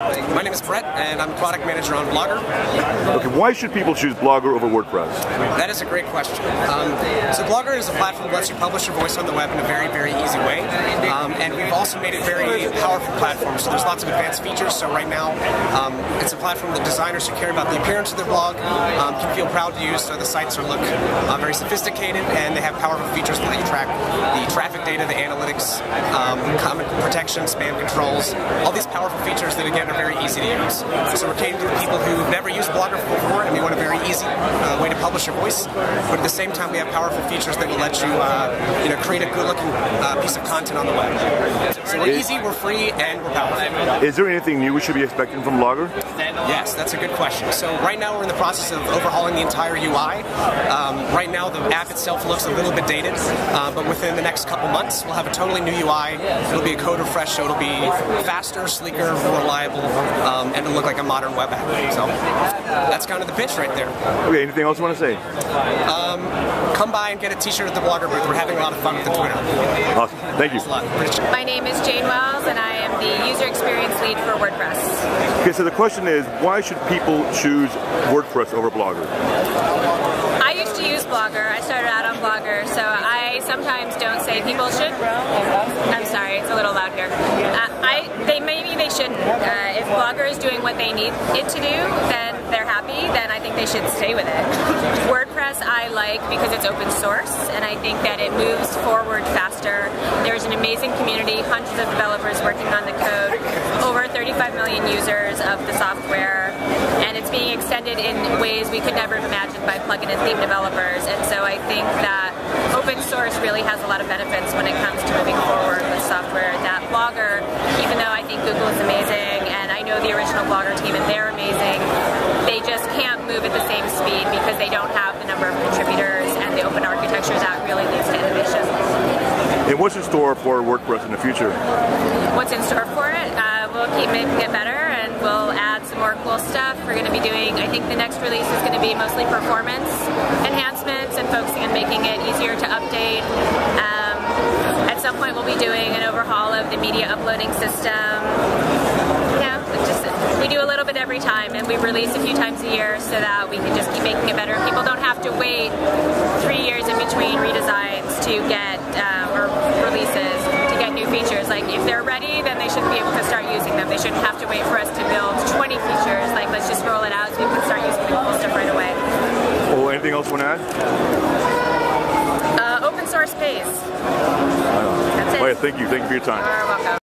My name is Brett, and I'm product manager on Blogger. Okay, why should people choose Blogger over WordPress? That is a great question. Um, so Blogger is a platform that lets you publish your voice on the web in a very, very easy way. Also made it very powerful platform. So there's lots of advanced features. So right now, um, it's a platform that designers who care about the appearance of their blog um, can feel proud to use. So the sites are look uh, very sophisticated, and they have powerful features that let you track the traffic data, the analytics, um, comment protection, spam controls, all these powerful features that again are very easy to use. So we're catering to people who've never used Blogger before, and we want a very easy uh, way to publish your voice. But at the same time, we have powerful features that will let you, uh, you know, create a good-looking uh, piece of content on the web. So we're easy, we're free, and we're powerful. Is there anything new we should be expecting from Blogger? Yes, that's a good question. So right now we're in the process of overhauling the entire UI. Um, right now the app itself looks a little bit dated, uh, but within the next couple months we'll have a totally new UI. It'll be a code refresh, so it'll be faster, sleeker, more reliable, um, and it'll look like a modern web app. So that's kind of the pitch right there. Okay, anything else you want to say? Um, come by and get a t-shirt at the Blogger booth. We're having a lot of fun with the Twitter. Awesome. Thank you. My name is Jane Wells and I am the user experience lead for WordPress. Okay, so the question is, why should people choose WordPress over Blogger? I used to use Blogger. I started out on Blogger, so I sometimes don't say people should. I'm sorry, it's a little loud here. Uh, I they maybe they shouldn't. Uh, if Blogger is doing what they need it to do, then they're happy. Then I think they should stay with it. WordPress I like because it's open source, and I think that it moves forward faster. There's an amazing community, hundreds of developers working on the code, over 35 million users of the software, and it's being extended in ways we could never have imagined by plugin and theme developers. And so I think that open source really has a lot of benefits when it comes to moving forward with software. That Blogger, even though I think Google is amazing, and I know the original Blogger team and they're amazing, they just can't move at the same speed because they don't have the number of contributors and the that really leads to innovation. And what's in store for WordPress in the future? What's in store for it? Uh, we'll keep making it better and we'll add some more cool stuff. We're going to be doing, I think the next release is going to be mostly performance enhancements and focusing on making it easier to update. Um, at some point we'll be doing an overhaul of the media uploading system. Yeah, just we do a little bit every time and we release a few times a year so that we can just keep making it better. People don't have to wait three years in to get uh, or releases to get new features. Like if they're ready, then they should be able to start using them. They shouldn't have to wait for us to build 20 features. Like let's just roll it out so we can start using the cool stuff right away. Oh, anything else you want to add? Uh, open source pays. That's it. Well, thank you. Thank you for your time. You're welcome.